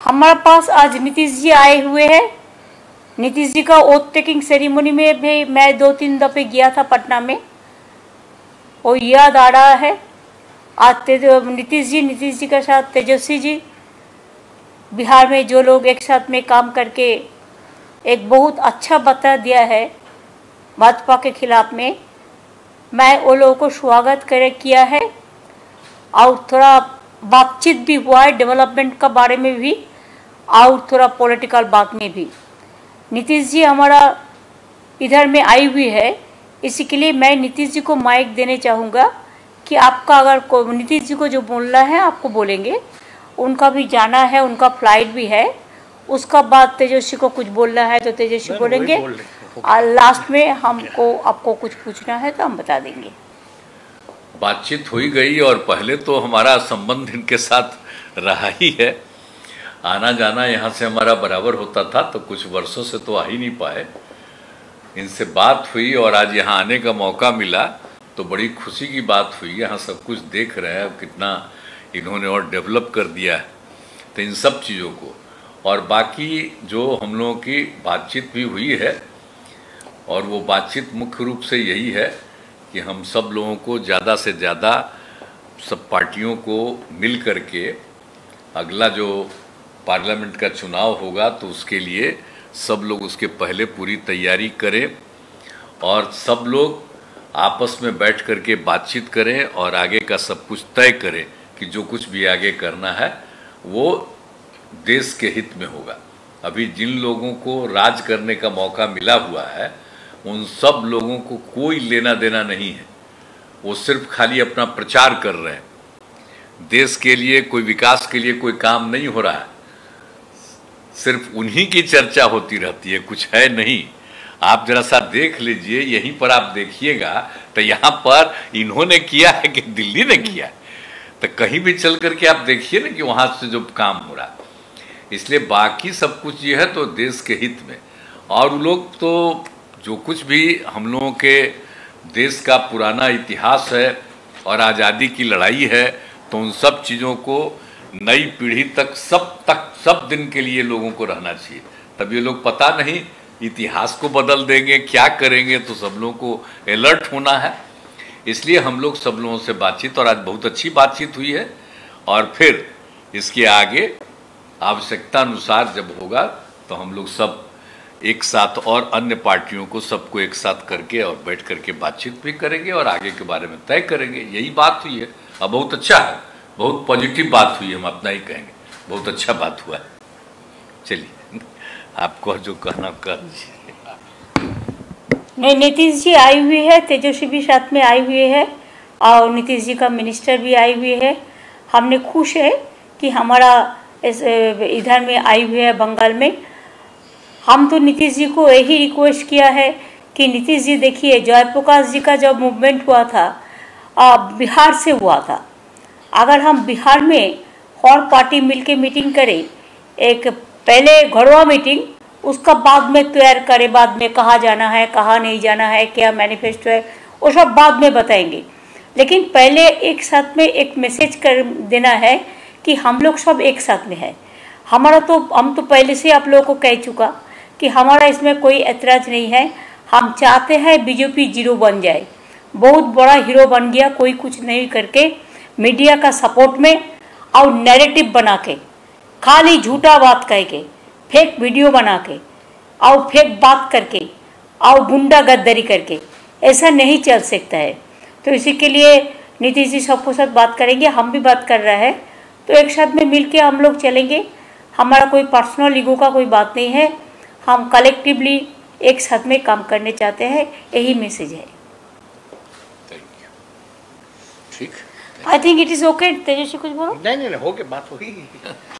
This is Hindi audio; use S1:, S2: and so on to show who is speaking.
S1: हमारे पास आज नीतीश जी आए हुए हैं। नीतीश जी का ओथ टेकिंग सेरेमनी में भी मैं दो तीन दफे गया था पटना में। वो याद आ रहा है, आज नीतीश जी नीतीश जी के साथ तेजस्वी जी, बिहार में जो लोग एक साथ में काम करके एक बहुत अच्छा बता दिया है, भाजपा के खिलाफ में, मैं वो लोगों को स्वागत कर किया है। और थोड़ा बातचीत भी हुआ है डेवलपमेंट का बारे में भी। और थोड़ा पॉलिटिकल बात में भी। नीतीश जी हमारा इधर में आई हुई है इसी के लिए मैं नीतीश जी को माइक देने चाहूँगा कि आपका अगर नीतीश जी को जो बोलना है आपको बोलेंगे। उनका भी जाना है उनका फ़्लाइट भी है। उसका बाद तेजस्वी को कुछ बोलना है तो तेजस्वी बोलेंगे।
S2: बोल
S1: और लास्ट में हमको आपको कुछ पूछना है तो हम बता देंगे।
S3: बातचीत हुई गई और पहले तो हमारा संबंध इनके साथ रहा ही है। आना जाना यहाँ से हमारा बराबर होता था तो कुछ वर्षों से तो आ ही नहीं पाए। इनसे बात हुई और आज यहाँ आने का मौका मिला तो बड़ी खुशी की बात हुई। यहाँ सब कुछ देख रहे हैं, कितना इन्होंने और डेवलप कर दिया है तो इन सब चीज़ों को। और बाकी जो हम लोगों की बातचीत भी हुई है, और वो बातचीत मुख्य रूप से यही है कि हम सब लोगों को ज़्यादा से ज़्यादा सब पार्टियों को मिल करके अगला जो पार्लियामेंट का चुनाव होगा तो उसके लिए सब लोग उसके पहले पूरी तैयारी करें और सब लोग आपस में बैठ करके बातचीत करें और आगे का सब कुछ तय करें कि जो कुछ भी आगे करना है, वो देश के हित में होगा। अभी जिन लोगों को राज करने का मौका मिला हुआ है, उन सब लोगों को कोई लेना देना नहीं है। वो सिर्फ़ खाली अपना प्रचार कर रहे हैं। देश के लिए, कोई विकास के लिए कोई काम नहीं हो रहा है। सिर्फ़ उन्हीं की चर्चा होती रहती है, कुछ है नहीं। आप जरा सा देख लीजिए, यहीं पर आप देखिएगा तो यहाँ पर इन्होंने किया है कि दिल्ली ने किया है। तो कहीं भी चल करके आप देखिए ना कि वहाँ से जो काम हो रहा है। इसलिए बाकी सब कुछ ये है तो देश के हित में। और लोग तो जो कुछ भी हम लोगों के देश का पुराना इतिहास है और आज़ादी की लड़ाई है तो उन सब चीज़ों को नई पीढ़ी तक सब तक, सब दिन के लिए लोगों को रहना चाहिए। तब ये लोग पता नहीं, इतिहास को बदल देंगे, क्या करेंगे तो सब लोगों को अलर्ट होना है। इसलिए हम लोग सब लोगों से बातचीत, और आज बहुत अच्छी बातचीत हुई है। और फिर इसके आगे आवश्यकता अनुसार जब होगा तो हम लोग सब एक साथ और अन्य पार्टियों को सबको एक साथ करके और बैठ करके बातचीत भी करेंगे और आगे के बारे में तय करेंगे। यही बात हुई है। और बहुत अच्छा है। बहुत पॉजिटिव बात हुई, हम अपना ही कहेंगे। बहुत अच्छा बात हुआ। है चलिए, आपको जो कहना कर दीजिए।
S1: नहीं, नीतीश जी आई हुई है, तेजस्वी भी साथ में आई हुई है, और नीतीश जी का मिनिस्टर भी आई हुई है। हमने खुश है कि हमारा इधर में आई हुई है, बंगाल में। हम तो नीतीश जी को यही रिक्वेस्ट किया है कि नीतीश जी देखिए, जयप्रकाश जी का जब मूवमेंट हुआ था बिहार से हुआ था अगर हम बिहार में और पार्टी मिलके मीटिंग करें, एक पहले घरवा मीटिंग, उसका बाद में तैयार करें, बाद में कहाँ जाना है, कहाँ नहीं जाना है, क्या मैनिफेस्टो है, वो सब बाद में बताएँगे। लेकिन पहले एक साथ में एक मैसेज कर देना है कि हम लोग सब एक साथ में है। हमारा तो हम तो पहले से आप लोगों को कह चुका कि हमारा इसमें कोई ऐतराज नहीं है। हम चाहते हैं बीजेपी ज़ीरो बन जाए। बहुत बड़ा हीरो बन गया, कोई कुछ नहीं करके। मीडिया का सपोर्ट में और नैरेटिव बना के खाली झूठा बात कह के फेक वीडियो बना के और फेक बात करके, और गुंडा गद्दारी करके, ऐसा नहीं चल सकता है। तो इसी के लिए नीतीश जी सबको साथ बात करेंगे, हम भी बात कर रहे हैं। तो एक साथ में मिल के हम लोग चलेंगे। हमारा कोई पर्सनल ईगो का कोई बात नहीं है। हम कलेक्टिवली एक साथ में काम करने चाहते हैं। यही मैसेज है।
S3: ठीक।
S1: I think it is okay Tejashwi कुछ बोलो?
S2: नहीं नहीं हो गया बात हो होगी।